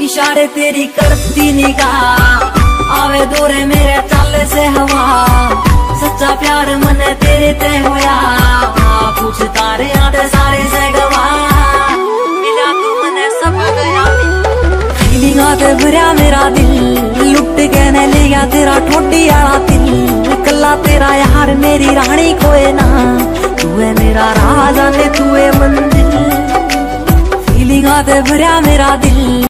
इशारे तेरी करती निगाह। आवे दूरे मेरे चाले से हवा। सच्चा प्यार मन तेरे ते होया। पूछ तारे आते सारे से गवा मिला तू मने सब गया। फीलिंगा ते भरया मेरा दिल। लुट के ने लिया तेरा ठोडी आला दिल। कला तेरा यार मेरी रानी कोई ना। तू है मेरा राजा ने तू है मंदिर फीलिंगा ते भरया मेरा दिल।